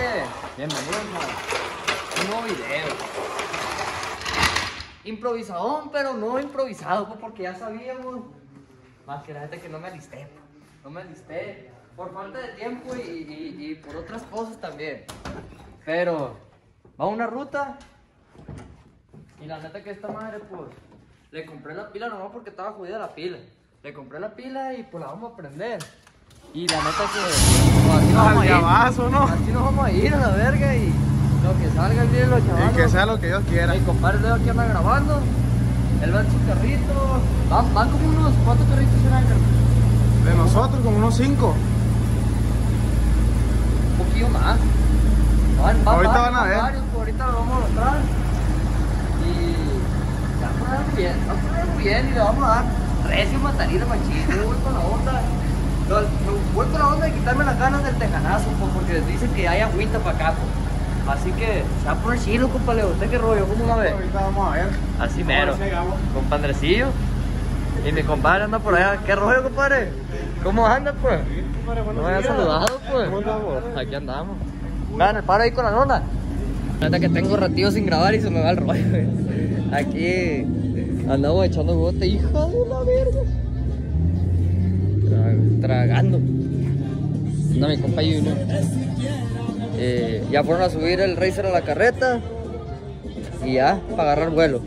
gente, bienvenidos a un nuevo video. Improvisadón, pero no improvisado, pues, porque ya sabíamos. Más que la gente que no me alisté, pues. no me alisté por falta de tiempo y, y- por otras cosas también. Pero va una ruta y la neta que esta madre, pues, le compré la pila nomás porque estaba jodida la pila. Le compré la pila y pues la vamos a prender. Y la neta que pues, así nos vamos a ir. llavazo, ¿no? Así nos vamos a ir a la verga y lo que salga el día de los Y chavales. que sea lo que Dios quiera. Mi compadre Leo aquí anda grabando. Él va en su carrito. Van, van como unos, ¿cuántos carritos eran? De nosotros, como unos cinco. Un poquillo más. Van, van Ahorita varios, van a ver. varios, pues, ahorita lo vamos a mostrar. Y se va a poner algo bien, se va a poner algo bien y le vamos a dar recio matarina machín. Yo voy con la onda. Yo voy con la onda de quitarme las ganas del tejanazo, pues, porque dicen que hay agüita para acá, pues. Así que se va a poner chilo, compadre. ¿Usted qué rollo? ¿Cómo la ve? Ahorita vamos a ver. Así mero. Compadrecillo. Y mi compadre anda por allá. ¿Qué rollo, compadre? ¿Cómo anda, pues? No me había saludado, pues. Aquí andamos. Vean el paro ahí con la lona. Neta que tengo ratillo sin grabar y se me va el rollo. Aquí andamos echando bote, hija de la verga. Tra- tragando. No, mi compa Junior. Eh, ya fueron a subir el Racer a la carreta. Y ya, para agarrar vuelo.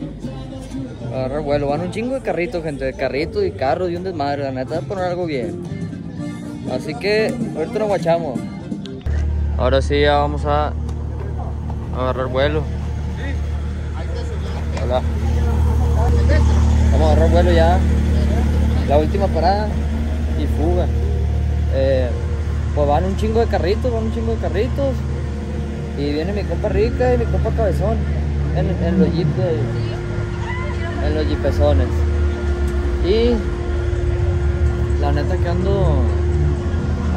Para agarrar vuelo. Van un chingo de carritos, gente. De carritos y carros y un desmadre. La neta, poner algo bien. Así que, ahorita nos guachamos. Ahora sí, ya vamos a agarrar vuelo. Vamos a agarrar vuelo ya. La última parada y fuga. Eh, pues van un chingo de carritos, van un chingo de carritos. Y viene mi compa Rica y mi compa Cabezón en, en los jeep de- en los jeepezones. Y la neta que ando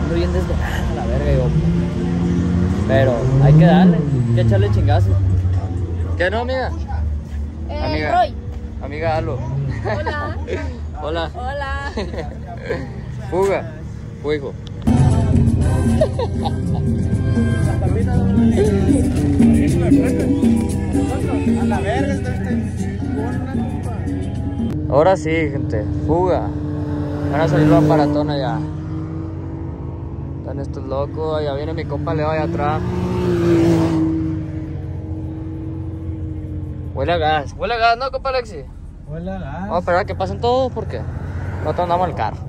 ando bien desvelado, la verga yo. Pero hay que darle, hay que echarle chingazo. ¿Qué no, amiga? Eh, Amiga. Roy. Amiga Alo. Hola. Hola. Hola. Fuga. Fuego. A la verga, está este. Ahora sí, gente. Fuga. Van a salir los aparatones ya. Están estos locos. Ya viene mi compa Leo allá atrás. Huele a gas. Huele a gas, ¿no, compa Alexi? Hola, Vamos a esperar a que pasen todos porque nosotros andamos al carro.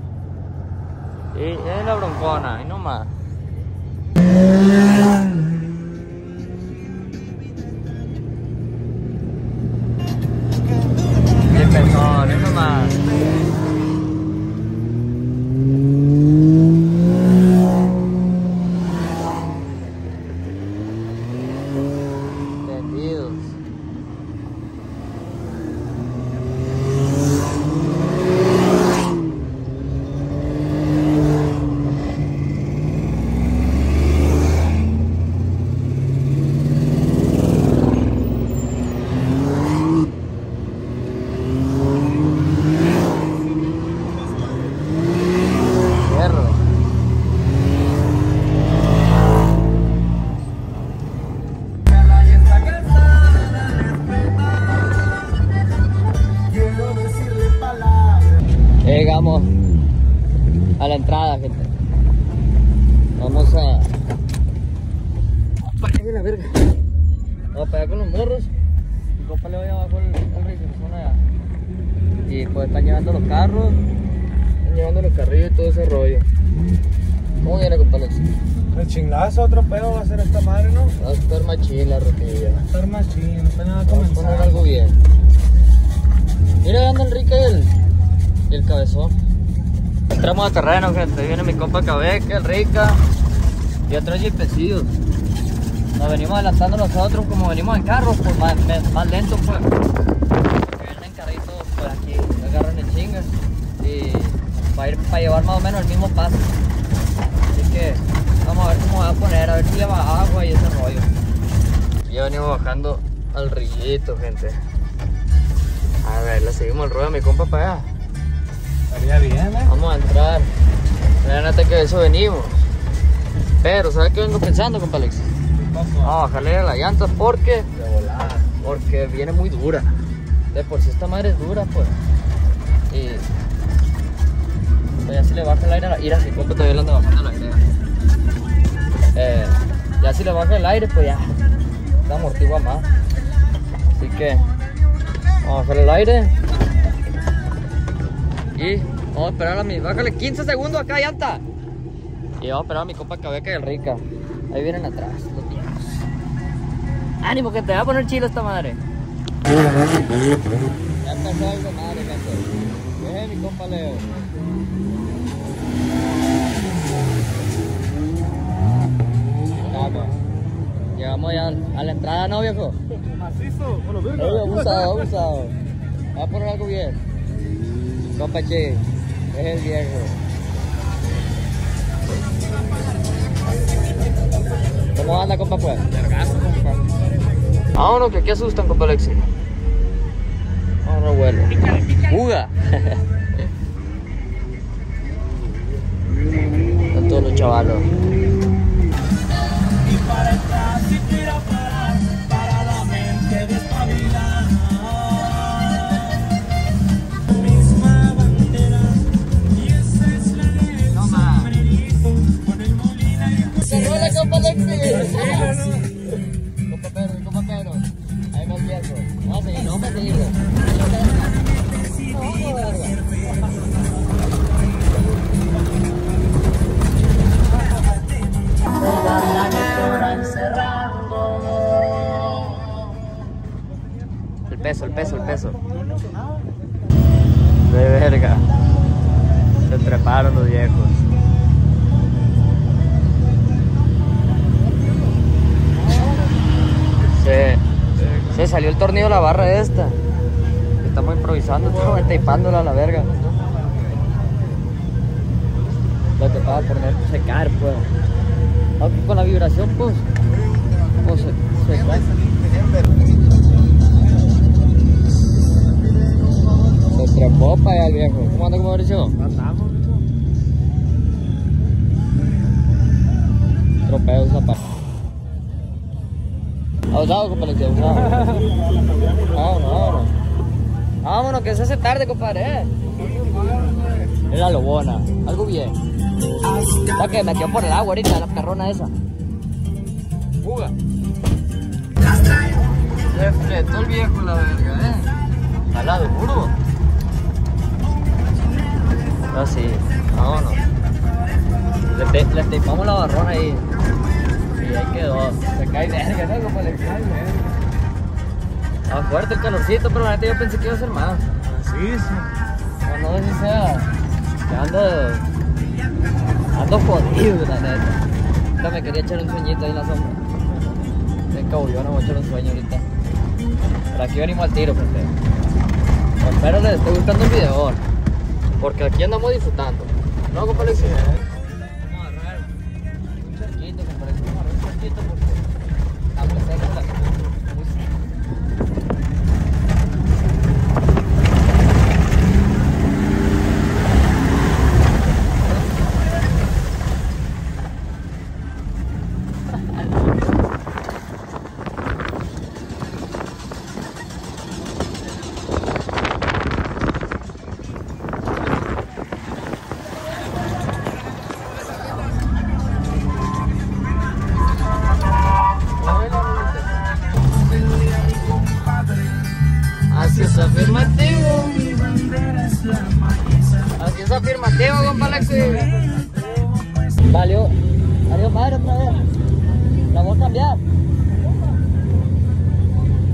Y es la broncona, y no más. Qué A la entrada, gente. Vamos a. Para la verga. Vamos para allá con los morros. Mi compa le voy abajo el, Riverzón allá. Y pues están llevando los carros. Están llevando los carrillos y todo ese rollo. ¿Cómo viene, compa Alex? El chingazo, otro pedo va a ser esta madre, ¿no? Va a estar machín la rotilla. Va a estar más chino, apenas va a Vamos a poner comenzar. algo bien. Mira, anda Enrique el, y el cabezón. Entramos a terreno, gente. Viene mi compa Cabeca, el Rica y otros jipecillos. Nos venimos adelantando nosotros como venimos en carros, pues más, más lento, pues. Vienen en carritos, pues aquí agarran el chingas. Y para ir para llevar más o menos el mismo paso. Así que vamos a ver cómo va a poner, a ver si lleva agua y ese rollo. Ya venimos bajando al rillito, gente. A ver, le seguimos el rollo a mi compa para allá. Estaría bien, ¿eh? Vamos a entrar. La neta que de eso venimos. Pero, ¿sabes qué vengo pensando, compa Alexis? ¿Cómo? Vamos a bajarle la llanta porque, De volada. porque viene muy dura. De por si esta madre es dura, pues. Y. Pues ya si le baja el aire, a la- ir así, compa, todavía le anda bajando el aire. Eh, ya si le baja el aire, pues ya. Se amortigua más. Así que. Vamos a bajar el aire. Y vamos a esperar a mi. Bájale 15 segundos acá, llanta. Y vamos a esperar a mi compa Cabeca y el Rica. Ahí vienen atrás, los viejos. Ánimo que te va a poner chilo esta madre. Ya empezó algo madre, gente. Es mi compa Leo. Vamos. Llegamos ya a la entrada, ¿no, viejo? Macizo, Ey, abusado, abusado. Va a poner algo bien. Compa Che, es el viejo. ¿Cómo anda, compa, pues? Vámonos, que aquí asustan, compa Alexi. Vámonos, vuelo. ¡Uga! Están todos los chavalos. Peso, el peso, el peso. Salió el tornillo de la barra esta. Estamos improvisando, estamos tapándola a la verga. Lo que para poner secar, pues. Aunque con la vibración, pues. Pues se, se cae. Se trepó para allá el viejo. ¿Cómo anda como Mauricio? Andamos. Tropeo esa parte. Abusado, compadre, abusado. Vámonos, vámonos. Vámonos, que se hace tarde, compadre. ¿eh? Era lo buena. Algo bien. La que metió por el agua ahorita, la perrona esa. Fuga. Se fletó el viejo la verga, eh. Jala duro. Así, vámonos. Le, te- le tapamos la barrona ahí. Y ahí quedó. Se cae verga, ¿no? Como le cae, Estaba fuerte el calorcito, pero la neta yo pensé que iba a ser más. Macizo. O no sé si sea. ando. Ando jodido, la neta. Ahorita me quería echar un sueñito ahí en la sombra. Se yo no voy a echar un sueño ahorita. Pero aquí venimos al tiro, gente. Espero les esté gustando el video. Porque aquí andamos disfrutando. ¿No, compa Alexis?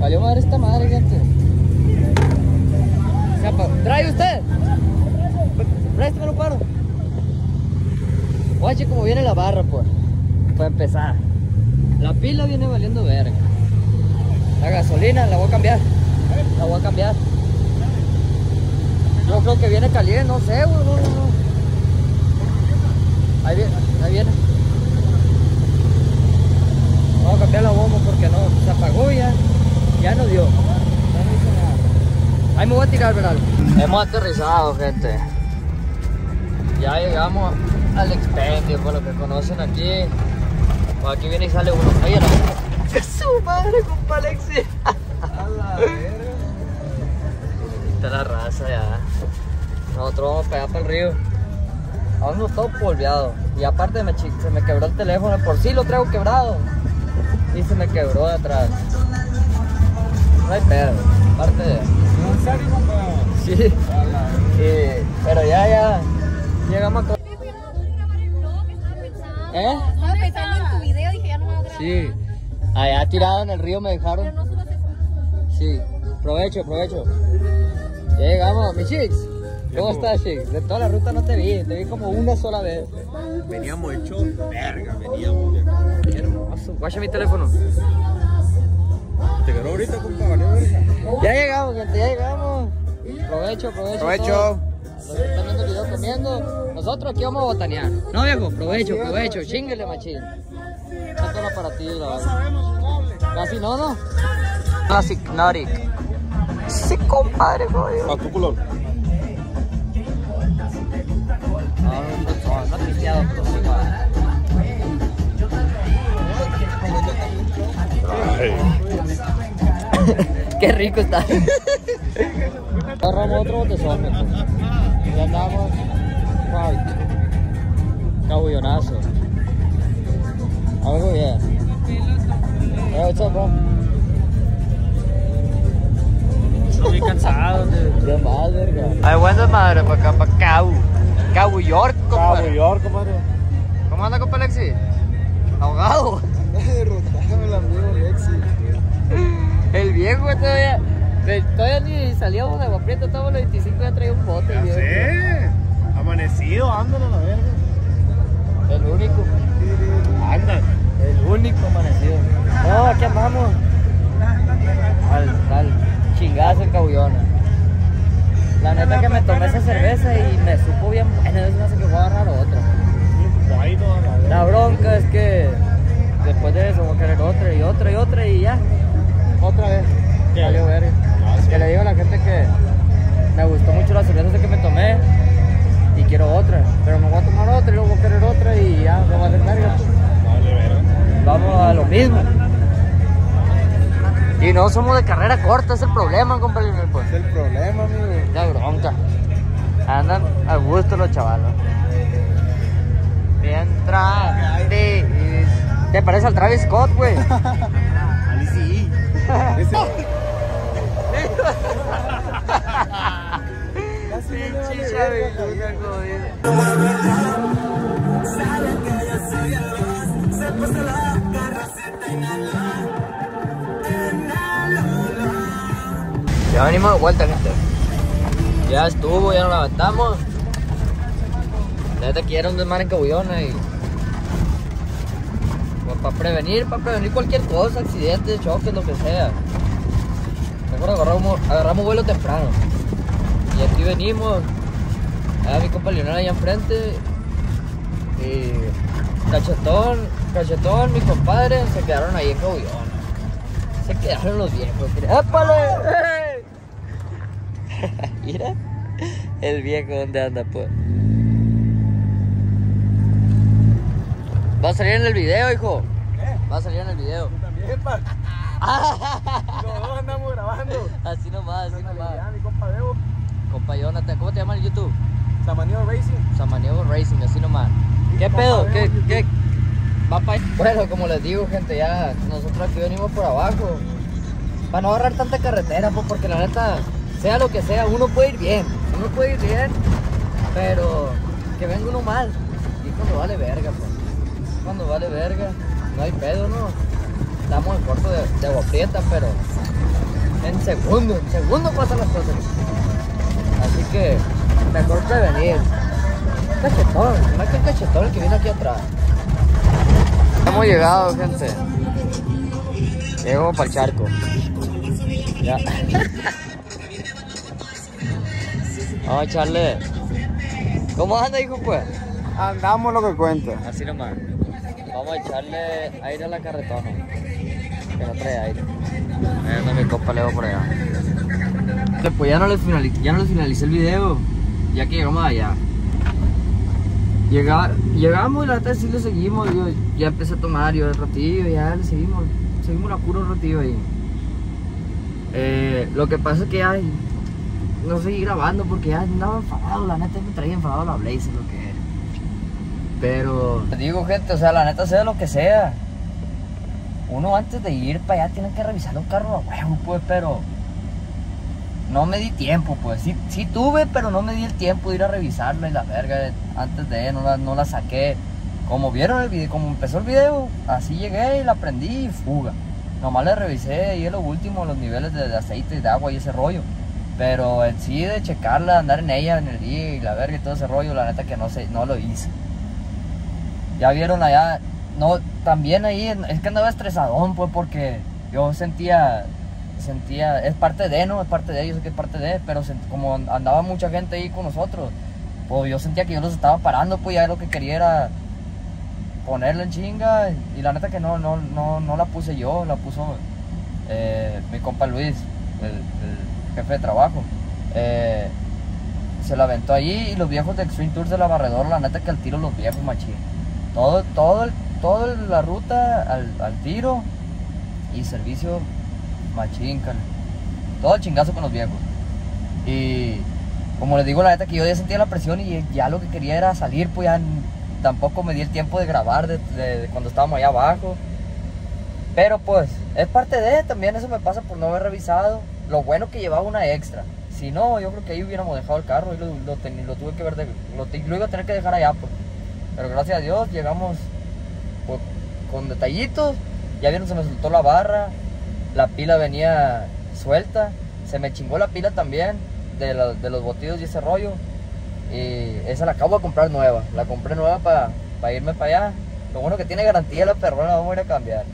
Valió madre esta madre, gente. ¿Trae usted? Préstame un paro. Oye, como viene la barra, pues. Para empezar. La pila viene valiendo verga. La gasolina la voy a cambiar. La voy a cambiar. Yo creo que viene caliente, no sé. Ahí viene, ahí viene. Vamos a cambiar la bomba porque no, se apagó ya. Ya no dio. Ahí me voy a tirar, ¿verdad? Hemos aterrizado, gente. Ya llegamos al expendio, por lo que conocen aquí. O aquí viene y sale uno. No. Su madre, compa Alexi. Está la raza ya. Nosotros vamos a pegar para el río. Aún no todo polveado. Y aparte me se me quebró el teléfono. Por sí lo traigo quebrado. Y se me quebró de atrás. No hay pedo. Aparte de. ¿En serio, compa? Sí. Y- pero ya, ya. Llegamos a. ¿Eh? Estaba pensando en tu video, dije ya no voy a grabar. Sí. Allá tirado en el río me Pero dejaron. no subas eso. Sí. Provecho, provecho. Ya llegamos, mi chicks. ¿Cómo estás, chicks? De toda la ruta no te vi. Te vi como una sola vez. Veníamos hechos verga, veníamos, viejo. Qué hermoso. Guacha mi teléfono. ¿Te quedó ahorita, compa? ¿Valió verga? Ya llegamos, gente, ya llegamos. Provecho, provecho. Provecho. todos. Los que están viendo el video comiendo. Nosotros aquí vamos a botanear. No, viejo, provecho, provecho. Chinguele, machín. Sácalo para ti, la verdad. Casi no, no. Classic Nautic. Sí, compadre, jodido. ¿A tu color? No, no, no, no Qué rico está. Agarramos otro botezón, gente. Ya andamos. Right. Cabullonazo. Algo bien. Hey, what's up, bro? Estoy cansado, De más, verga. Ay, buenas madre, para acá, para Cabo. Cabo York, Cabo compadre. York, compadre. ¿Cómo anda, compa Alexi? Ahogado. Derrotame el amigo Lexi. El viejo todavía. Todavía ni salíamos de Agua Prieta, estábamos los 25 ya traía un bote, Ya viejo. sé. Amanecido, ándale a la verga. El único. Anda. El único amanecido. No, aquí andamos. Al, al chingazo en Cabullona. La neta que me tomé esa cerveza y me supo bien buena. Eso me hace que voy a agarrar otra. La bronca es que después de eso voy a querer otra y otra y otra y ya. Otra vez. ¿Qué? Valió verga. Ah, sí. Que le digo a la gente que me gustó mucho la cerveza que me tomé y quiero otra. Pero me voy a tomar otra y luego voy a querer otra y ya me va a hacer verga. Vale, verga. Vamos a lo mismo. Y no somos de carrera corta, es el problema, compa Lionel, pues. Es el problema, amigo. La bronca. Andan a gusto los chavalos. Te... ¿Te parece al Travis Scott, güey? Ali sí. Ya venimos de vuelta, gente. Ya estuvo, ya nos levantamos. La neta quiero un desmar en Cabullona y. para prevenir, para prevenir cualquier cosa, accidentes, choques, lo que sea. Mejor agarramos, agarramos vuelo temprano. Y aquí venimos. A mi compa Leonel allá enfrente. Y Cachetón, Cachetón, mi compadre, se quedaron ahí en Cabullona. Se quedaron los viejos. ¡Épale! Mira, el viejo dónde anda, pues. Va a salir en el video, hijo. Va a salir en el video. También, pa. Los dos andamos grabando. Así nomás, así nomás. Mi compa Bebo. Compa Jonathan, ¿cómo te llamas en YouTube? Samaniego Racing. Samaniego Racing, así nomás. ¿Qué compa, pedo? ¿Qué, YouTube. qué? Va pa' Bueno, como les digo, gente, ya nosotros aquí venimos por abajo. Para no agarrar tanta carretera, pues, porque la neta, sea lo que sea, uno puede ir bien. Uno puede ir bien, pero que venga uno mal. Y cuando vale verga, pues. Cuando vale verga, no hay pedo, ¿no? Estamos en corto de, de agua prieta, pero en segundo, en segundo pasan las cosas. Así que mejor prevenir. Cachetón, más que el cachetón el que viene aquí atrás. Hemos llegado, gente. Llegamos para el charco. Ya. Vamos a echarle. ¿Cómo anda, hijo, pues? Andamos lo que cuenta. Así nomás. Vamos a echarle aire a la carretona. Que no trae aire. Anda mi compa Leo por allá. Pues ya no les finalicé, ya no les finalicé el video. Ya que llegamos allá. Llega, llegamos y la neta sí le seguimos. Ya empecé a tomar yo el ratillo, ya le seguimos. Seguimos la puro ratillo ahí. Eh, lo que pasa es que ya no seguí grabando porque ya andaba enfadado. La neta me traía enfadado la Blaze, lo que. Pero. Te digo, gente, o sea, la neta, sea lo que sea. Uno antes de ir para allá tiene que revisar los carros a huevo, pues, pero no me di tiempo, pues. Sí, sí tuve, pero no me di el tiempo de ir a revisarla y la verga. Antes de no la, no la saqué. Como vieron el video, como empezó el video, así llegué y la prendí y fuga. Nomás le revisé y es lo último, los niveles de, de aceite de agua y ese rollo. Pero en sí de checarla, andar en ella en el día y la verga y todo ese rollo, la neta que no sé, no lo hice. Ya vieron allá, no, también ahí, es que andaba estresadón, pues, porque yo sentía, sentía, es parte de, ¿no? Es parte de, sé que es parte de, pero como andaba mucha gente ahí con nosotros, pues yo sentía que yo los estaba parando, pues ya lo que quería era ponerla en chinga y la neta que no, no, no, no la puse yo, la puso eh, mi compa Luis, el, jefe de trabajo. Eh, se la aventó allí y los viejos de Extreme Tours de la Barredora, la neta que al tiro los viejos machín. Todo, todo, la ruta al, al, tiro y servicio machín, todo el chingazo con los viejos. Y como les digo, la neta que yo ya sentía la presión y ya lo que quería era salir, pues ya tampoco me di el tiempo de grabar de, cuando estábamos allá abajo. Pero pues, es parte de, también eso me pasa por no haber revisado. Lo bueno que llevaba una extra. Si no, yo creo que ahí hubiéramos dejado el carro y lo, lo, tuve que ver, de, lo, iba a tener que dejar allá. Pues. Pero gracias a Dios llegamos pues, con detallitos. Ya vieron, se me soltó la barra. La pila venía suelta. Se me chingó la pila también de, los botillos y ese rollo. Y esa la acabo de comprar nueva. La compré nueva para irme para allá. Lo bueno que tiene garantía la perrona, vamos a ir a cambiar.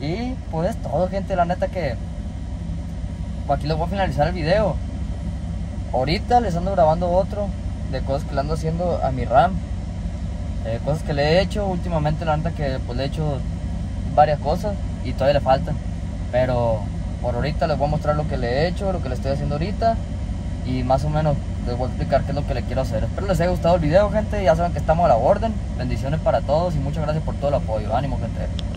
Y pues todo, gente. La neta que aquí les voy a finalizar el video. Ahorita les ando grabando otro de cosas que le ando haciendo a mi RAM. Eh, cosas que le he hecho últimamente, la neta que pues le he hecho varias cosas y todavía le faltan. Pero por ahorita les voy a mostrar lo que le he hecho, lo que le estoy haciendo ahorita y más o menos les voy a explicar qué es lo que le quiero hacer. Espero les haya gustado el video, gente. Ya saben que estamos a la orden. Bendiciones para todos y muchas gracias por todo el apoyo. Ánimo, gente.